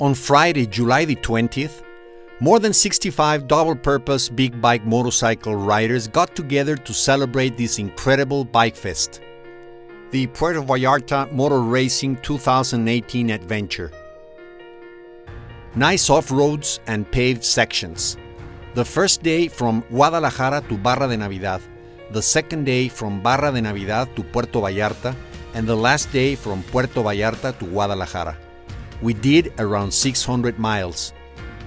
On Friday, July the 20th, more than 65 double purpose big bike motorcycle riders got together to celebrate this incredible bike fest. The Puerto Vallarta Motor Racing 2018 adventure. Nice off roads and paved sections. The first day from Guadalajara to Barra de Navidad, the second day from Barra de Navidad to Puerto Vallarta, and the last day from Puerto Vallarta to Guadalajara. We did around 600 miles.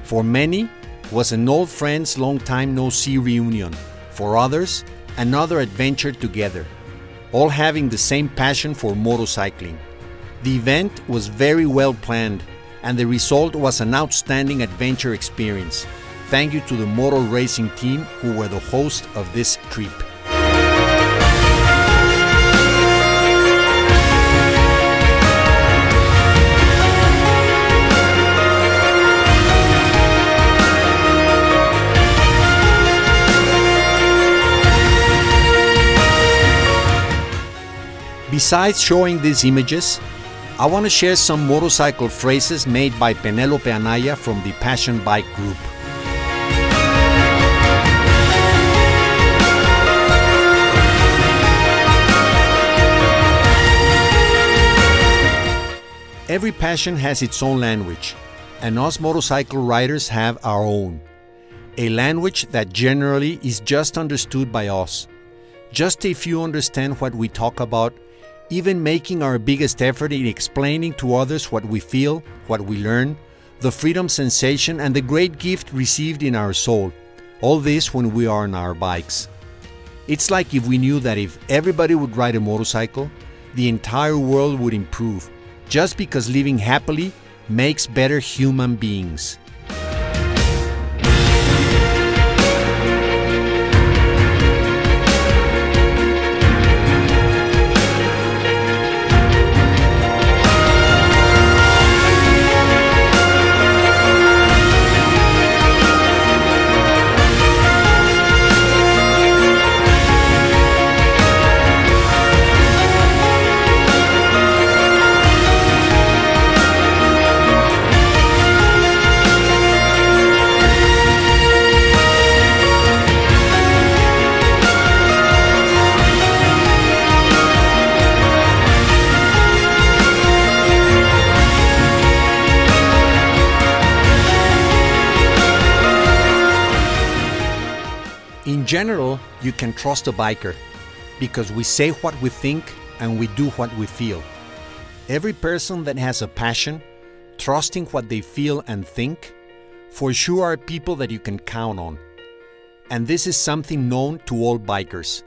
For many, was an old friends long time no see reunion. For others, another adventure together, all having the same passion for motorcycling. The event was very well planned, and the result was an outstanding adventure experience. Thank you to the motor racing team who were the host of this trip. Besides showing these images, I want to share some motorcycle phrases made by Penelope Anaya from the Passion Bike Group. Every passion has its own language, and us motorcycle riders have our own. A language that generally is just understood by us. Just a few understand what we talk about, even making our biggest effort in explaining to others what we feel, what we learn, the freedom sensation, and the great gift received in our soul. All this when we are on our bikes. It's like if we knew that if everybody would ride a motorcycle, the entire world would improve, just because living happily makes better human beings. General, you can trust a biker because we say what we think and we do what we feel. Every person that has a passion, trusting what they feel and think, for sure are people that you can count on. And this is something known to all bikers.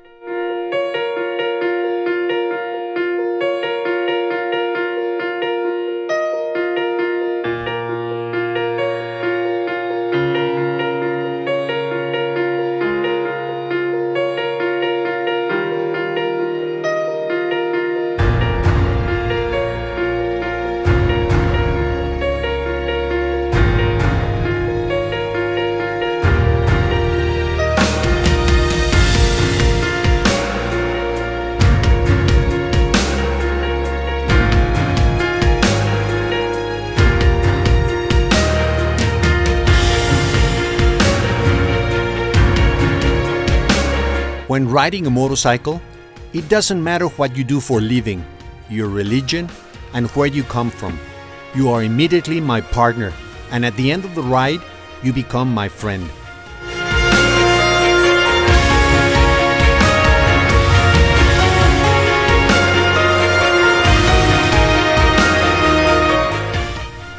When riding a motorcycle, it doesn't matter what you do for living, your religion, and where you come from. You are immediately my partner, and at the end of the ride, you become my friend.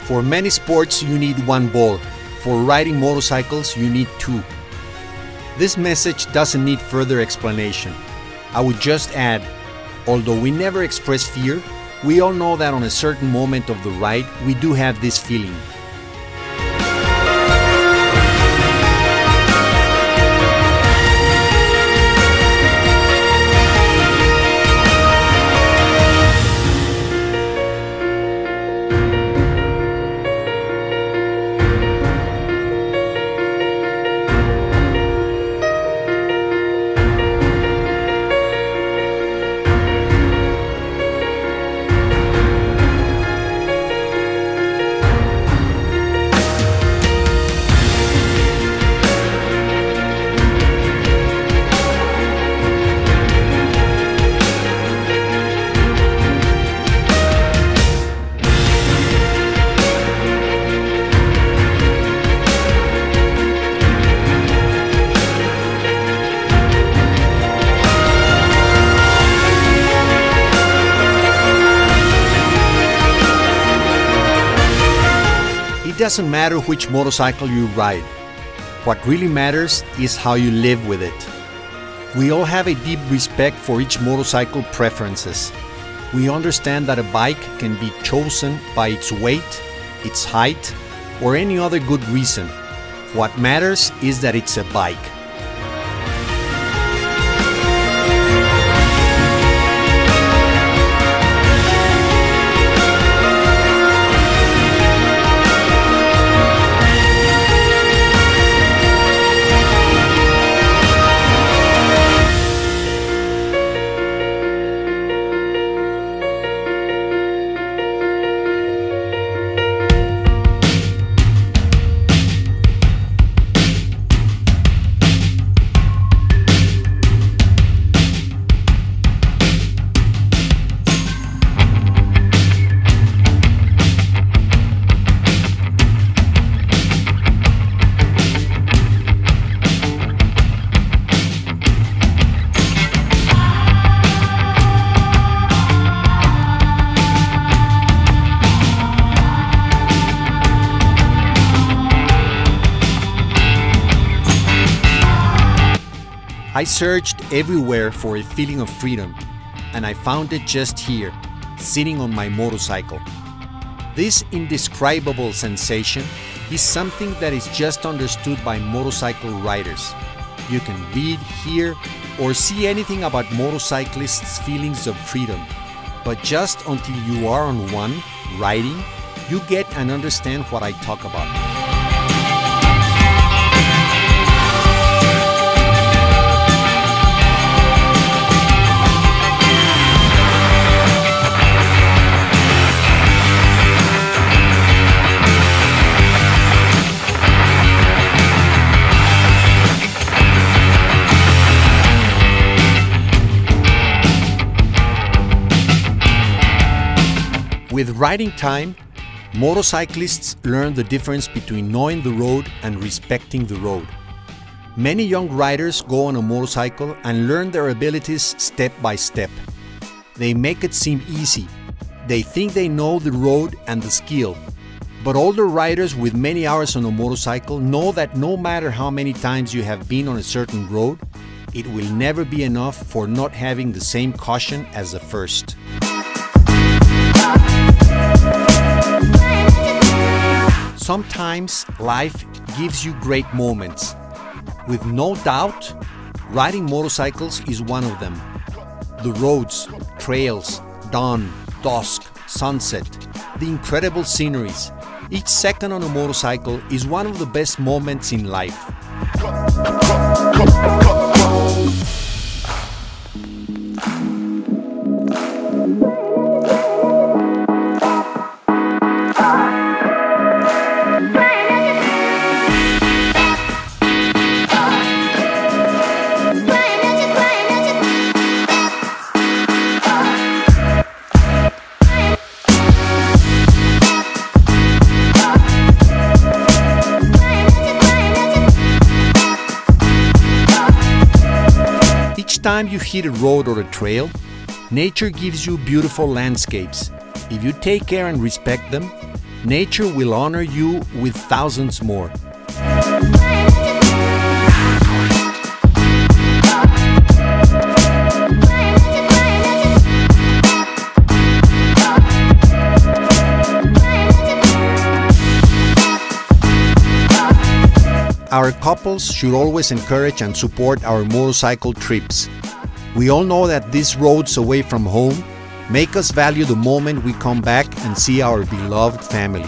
For many sports, you need one ball. For riding motorcycles, you need two. This message doesn't need further explanation. I would just add although we never express fear, we all know that on a certain moment of the ride, we do have this feeling. Doesn't matter which motorcycle you ride. What really matters is how you live with it. We all have a deep respect for each motorcycle preferences. We understand that a bike can be chosen by its weight, its height, or any other good reason. What matters is that it's a bike. I searched everywhere for a feeling of freedom, and I found it just here, sitting on my motorcycle. This indescribable sensation is something that is just understood by motorcycle riders. You can read, hear, or see anything about motorcyclists' feelings of freedom, but just until you are on one, riding, you get and understand what I talk about. With riding time, motorcyclists learn the difference between knowing the road and respecting the road. Many young riders go on a motorcycle and learn their abilities step by step. They make it seem easy. They think they know the road and the skill. But older riders with many hours on a motorcycle know that no matter how many times you have been on a certain road, it will never be enough for not having the same caution as the first. Sometimes life gives you great moments. With no doubt, riding motorcycles is one of them. The roads, trails, dawn, dusk, sunset, the incredible sceneries. Each second on a motorcycle is one of the best moments in life. Time you hit a road or a trail, nature gives you beautiful landscapes. If you take care and respect them, nature will honor you with thousands more. Our couples should always encourage and support our motorcycle trips. We all know that these roads away from home make us value the moment we come back and see our beloved family.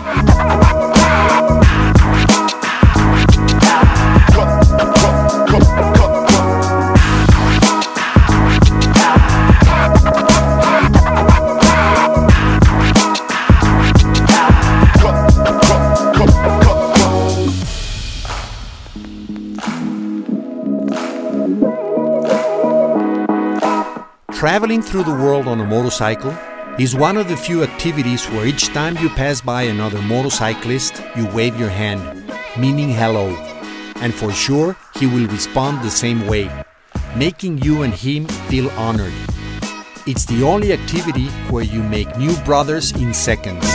Traveling through the world on a motorcycle is one of the few activities where each time you pass by another motorcyclist, you wave your hand, meaning hello. And for sure, he will respond the same way, making you and him feel honored. It's the only activity where you make new brothers in seconds.